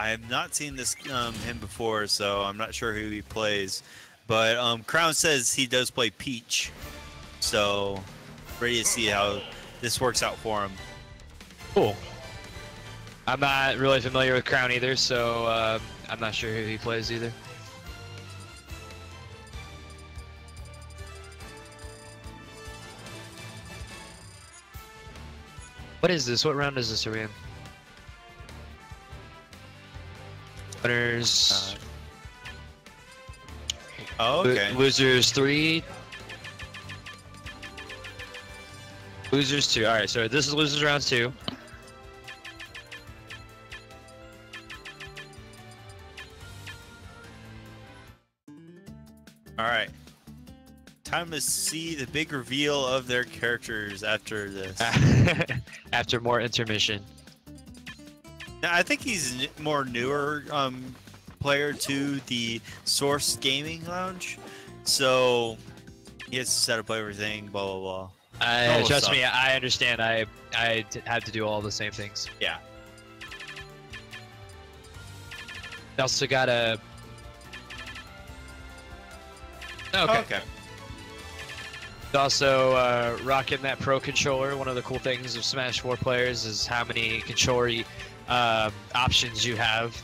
I have not seen this um, him before, so I'm not sure who he plays. But um, Crown says he does play Peach, so ready to see how this works out for him. Cool. I'm not really familiar with Crown either, so uh, I'm not sure who he plays either. What is this? What round is this are we in? Winners. Uh, oh, lo- okay. Losers three. Losers two. All right, so this is losers round two. All right. Time to see the big reveal of their characters after this. After more intermission. Now, I think he's more newer um, player to the Source Gaming Lounge, so he has to set up everything. Blah blah blah. I, Oh, trust me, I understand. I I d- have to do all the same things. Yeah. I also gotta. Okay. Okay. Also, uh, rocking that Pro controller. One of the cool things of Smash 4 players is how many controller um, options you have.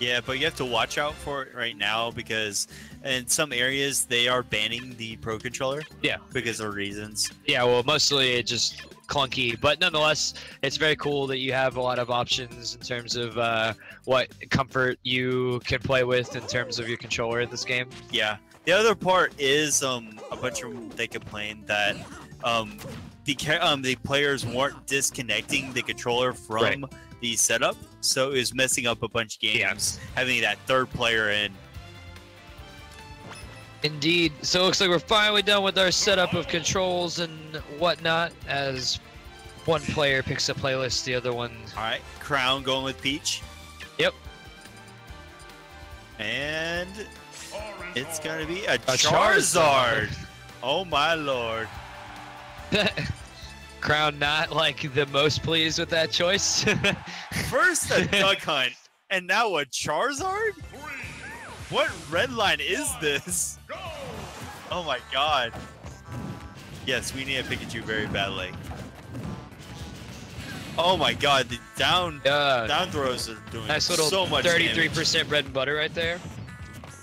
Yeah, but you have to watch out for it right now because in some areas they are banning the Pro Controller. Yeah. Because of reasons. Yeah, well, mostly it just clunky, but nonetheless, it's very cool that you have a lot of options in terms of uh, what comfort you can play with in terms of your controller in this game. Yeah. The other part is um a bunch of them, they complained that um the um the players weren't disconnecting the controller from Right. the setup, so it was messing up a bunch of games having that third player in. Indeed. So it looks like we're finally done with our setup of controls and whatnot. As one player picks a playlist, the other one. All right, Crown going with Peach. Yep. And it's gonna be a, Charizard. Charizard. Oh my lord. Crown not like the most pleased with that choice. First a Duck Hunt, and now a Charizard? What red line is this? Oh my god. Yes, we need a Pikachu very badly. Oh my god, the down uh, down throws are doing nice little so much 33% damage. bread and butter right there.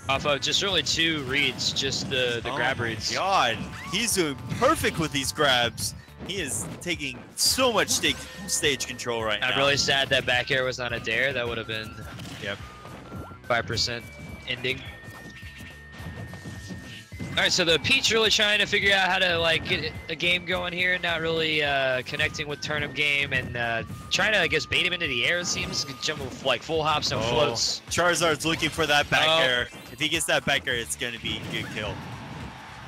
Off of just really two reads, just the, the oh grab my reads. God, he's doing perfect with these grabs. He is taking so much stage, stage control right I'm now. really sad that back air was not a dare. That would have been Yep. 5% ending. All right, so the Peach really trying to figure out how to like get a game going here, not really uh, connecting with turnip game and uh, trying to I guess bait him into the air. It seems jump with like full hops and Oh, floats. Charizard's looking for that back Oh. air. If he gets that back air, it's gonna be a good kill.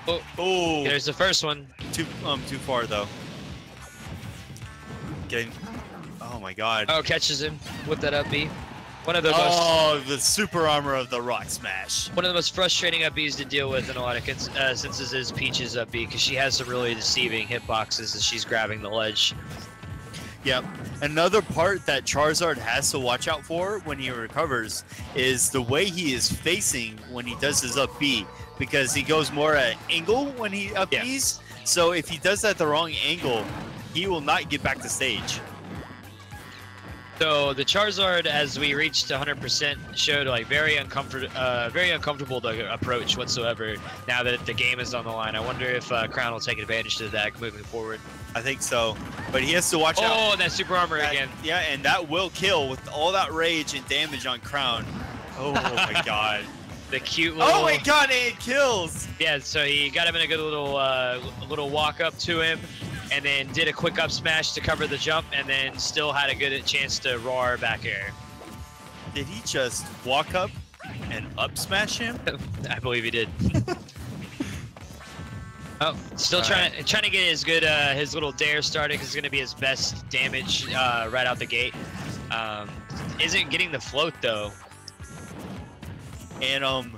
Oh. Oh, There's the first one. too um too far though. Getting. Oh my God. Oh, catches him with that up B. One of the most Oh, the super armor of the Rock Smash. one of the most frustrating upbees to deal with in a lot of uh, instances is Peach's up B because she has some really deceiving hitboxes as she's grabbing the ledge. Yep. Another part that Charizard has to watch out for when he recovers is the way he is facing when he does his up B, because he goes more at angle when he up Yeah. Bs. So if he does that the wrong angle, he will not get back to stage. So the Charizard, as we reached 100%, showed like very uncomfortable, uh, very uncomfortable to approach whatsoever. Now that the game is on the line, I wonder if uh, Crown will take advantage of that moving forward. I think so, but he has to watch out. Oh, that super armor That- again. Yeah, and that will kill with all that rage and damage on Crown. Oh, my god. The cute little. Oh my god, it kills! Yeah, so he got him in a good little uh, little walk up to him, and then did a quick up smash to cover the jump, and then still had a good chance to roar back air. Did he just walk up and up smash him? I believe he did. oh, still All trying to trying to get his good uh, his little dare started 'cause it's gonna be his best damage uh, right out the gate. Um, isn't getting the float though. And um,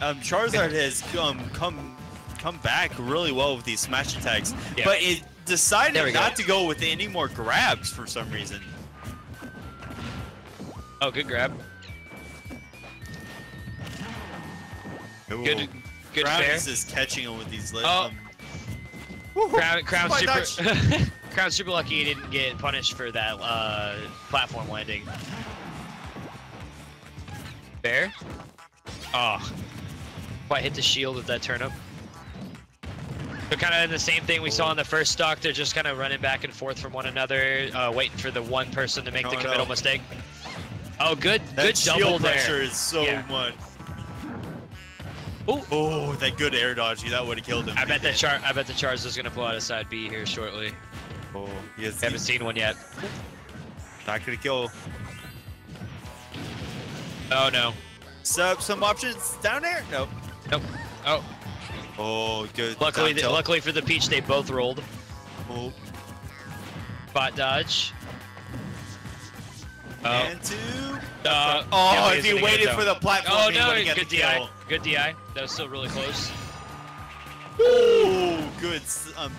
um, Charizard has um come come back really well with these smash attacks, Yeah. but it decided we go. not to go with any more grabs for some reason. Oh, good grab. Ooh. Good, good Crown fair. is catching him with these. Li- Oh. um, Crown, Crown super, notch. Crown super lucky he didn't get punished for that uh, platform landing. Bear? Oh. Quite hit the shield with that turnip. They're kind of in the same thing we saw in the first stock. They're just kind of running back and forth from one another, uh, waiting for the one person to make the Oh, committal no. mistake. Oh, good, That good shield double pressure is so Yeah. much. Ooh. Oh, that good air dodge. That would have killed him. I bet that char I bet the Charge is gonna pull out a side B here shortly. Oh, has Haven't seen one yet. not gonna kill. Oh no. Sub some options down there. Nope. Nope. Oh, Oh, good. luckily, tilt. luckily for the Peach, they both rolled. Oh, Bot dodge. Oh, and two. uh, Oh, if he waited for the platform, Oh he no, got good DI. kill. Good DI. That was still really close. Oh, good. Um,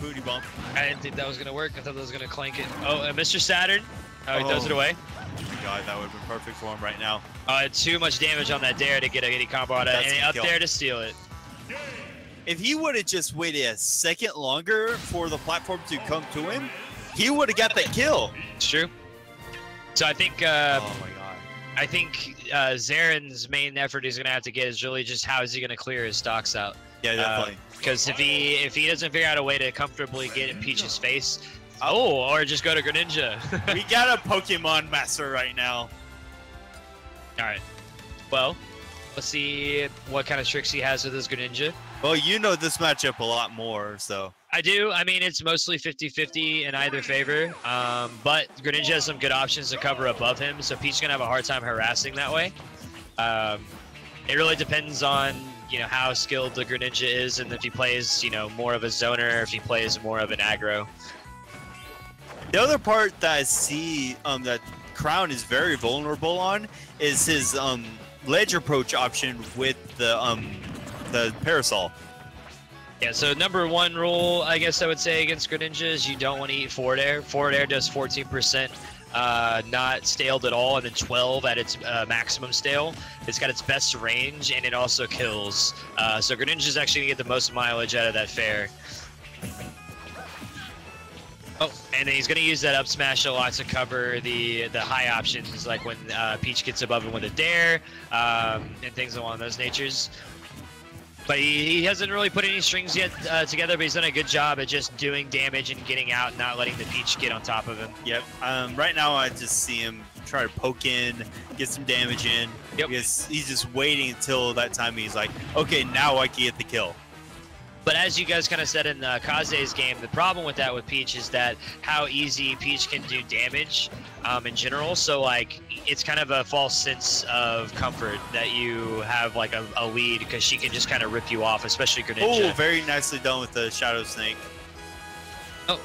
booty bump. I didn't think that was gonna work. I thought that was gonna clank it. Oh, and Mr. Saturn. Oh, he throws Oh. it away. Oh my God, that would have been perfect for him right now. Uh, too much damage on that dare to get any combo out of it, and up kill. there to steal it. If he would have just waited a second longer for the platform to come to him, he would have got that kill. It's true. So I think uh, oh my God. I think uh, Xerryn's main effort he's gonna have to get is really just how is he gonna clear his stocks out. Yeah, definitely. Because if he if he doesn't figure out a way to comfortably get in Peach's face, oh, or just go to Greninja. we got a Pokemon master right now. All right. Well, let's see what kind of tricks he has with his Greninja. Well, you know this matchup a lot more, so. I do. I mean, it's mostly 50-50 in either favor. Um, but Greninja has some good options to cover above him, so Peach's gonna have a hard time harassing that way. Um, it really depends on you know how skilled the Greninja is, and if he plays you know more of a zoner, or if he plays more of an aggro. The other part that I see um, that Crown is very vulnerable on is his um, ledge approach option with the um, the parasol. Yeah, so number one rule, I guess I would say against Greninja is you don't want to eat forward air. Forward air does 14%, uh, not staled at all, and then 12 at its uh, maximum stale. It's got its best range, and it also kills. Uh, so is actually gonna get the most mileage out of that fair. Oh, and then he's gonna use that up smash a lot to cover the the high options, like when uh, Peach gets above him with a dare, um, and things along those natures. But he, he hasn't really put any strings yet uh, together, but he's done a good job at just doing damage and getting out, not letting the Peach get on top of him. Yep. Um, right now, I just see him try to poke in, get some damage in. Yep. Because he's just waiting until that time. He's like, okay, now I can get the kill. But as you guys kind of said in uh, Kaze's game, the problem with that with Peach is that how easy Peach can do damage um, in general. So like, it's kind of a false sense of comfort that you have like a, a lead because she can just kind of rip you off, especially Greninja. Oh, very nicely done with the Shadow Sneak. Oh,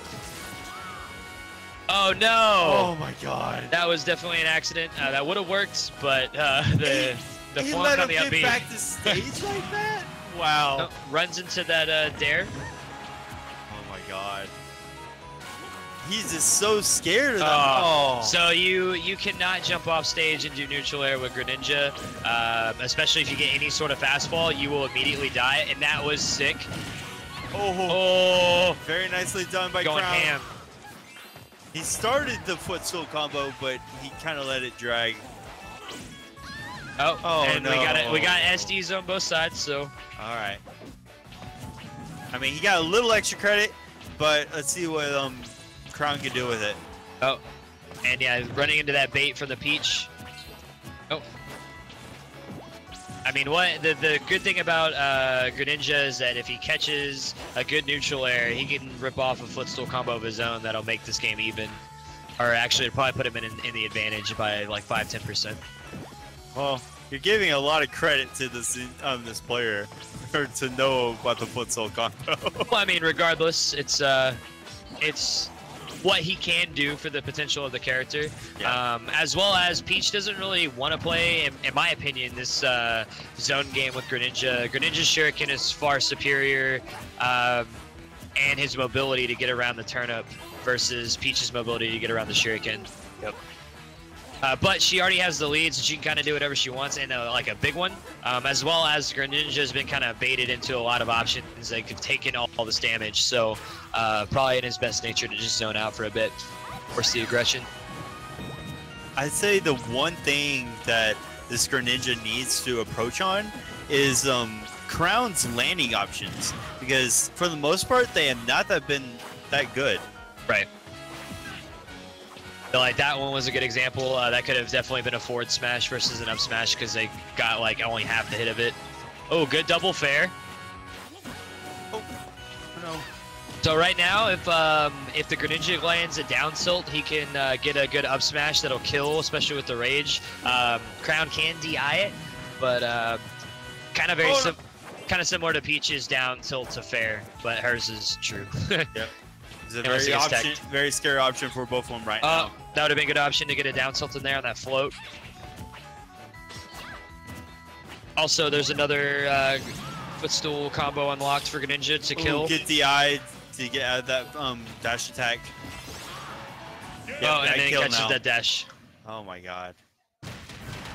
oh no! Oh my god. That was definitely an accident. Uh, that would have worked, but uh, the the he flunk let on him the get upbeat back to stage like that? Wow. Runs into that uh, dare. Oh my god. He's just so scared of that. Oh, Oh. So you you cannot jump off stage and do neutral air with Greninja, um, especially if you get any sort of fastball, you will immediately die, and that was sick. oh, Oh, very nicely done by going Crown. ham. He started the footstool combo, but he kind of let it drag. Oh, Oh, and we got it. We got SDs on both sides, so All right. I mean, he got a little extra credit, but let's see what um Crown can do with it. oh, and yeah, running into that bait from the Peach. Oh. I mean, what the the good thing about uh, Greninja is that if he catches a good neutral air, he can rip off a footstool combo of his own that'll make this game even. Or actually, it'll probably put him in, in the advantage by like 5 10%. Well, you're giving a lot of credit to this um this player, or to know about the footstool combo. Well, I mean, regardless, it's uh, it's what he can do for the potential of the character, Yeah. um, as well as Peach doesn't really want to play, in, in my opinion, this uh, zone game with Greninja. Greninja's Shuriken is far superior, um, and his mobility to get around the turnip versus Peach's mobility to get around the Shuriken. Uh, but she already has the lead, so she can kind of do whatever she wants, and uh, like a big one, um, as well as Greninja has been kind of baited into a lot of options. Like have taken all, all this damage, so uh, probably in his best nature to just zone out for a bit, force the aggression. I'd say the one thing that this Greninja needs to approach on is um, Crown's landing options because for the most part they have not that been that good. Right. Like that one was a good example. Uh, that could have definitely been a forward smash versus an up smash because they got like only half the hit of it. Oh, good double fair. Oh no! So right now, if um, if the Greninja lands a down tilt, he can uh, get a good up smash that'll kill, especially with the rage. Um, Crown can DI it, but uh, kind of very Oh, no. sim- kind of similar to Peach's down tilt to fair, but hers is true. It's a very option, tagged. very scary option for both of them right Uh, now. that would have been a good option to get a down tilt in there on that float. Also, there's another uh, footstool combo unlocked for Greninja to Ooh, kill. get the eye to get out of that um dash attack. Yeah, oh, and then catches now. that dash. Oh my god.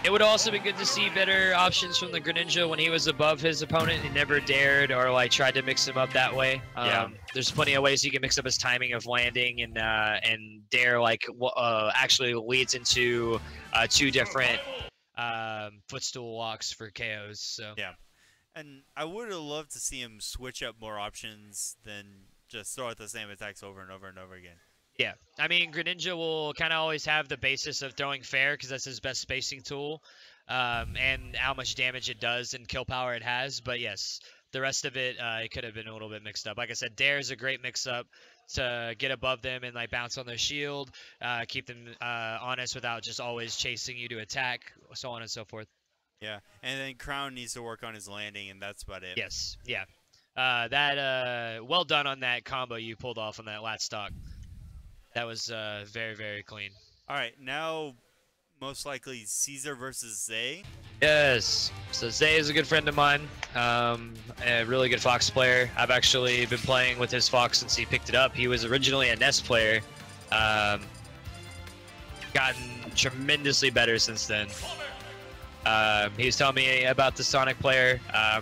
It would also be good to see better options from the Greninja when he was above his opponent. He never dared or like tried to mix him up that way. Um, Yeah. There's plenty of ways you can mix up his timing of landing and uh, and dare like uh, actually leads into uh, two different um, footstool locks for KOs. So Yeah. And I would have loved to see him switch up more options than just throw out the same attacks over and over and over again. Yeah, I mean Greninja will kind of always have the basis of throwing fair because that's his best spacing tool, um, and how much damage it does and kill power it has. But yes, the rest of it uh, it could have been a little bit mixed up. Like I said, Dare is a great mix-up to get above them and like bounce on their shield, uh, keep them uh, honest without just always chasing you to attack, so on and so forth. Yeah. And then Crown needs to work on his landing, and that's about it. Yes, yeah. Uh, that uh, well done on that combo you pulled off on that lat stock. That was uh, very very clean. All right. Now, most likely Caesar versus Zay. Yes. So Zay is a good friend of mine. Um, a really good Fox player. I've actually been playing with his Fox since he picked it up. He was originally a Ness player. Um, gotten tremendously better since then. Um, he was telling me about the Sonic player. Um,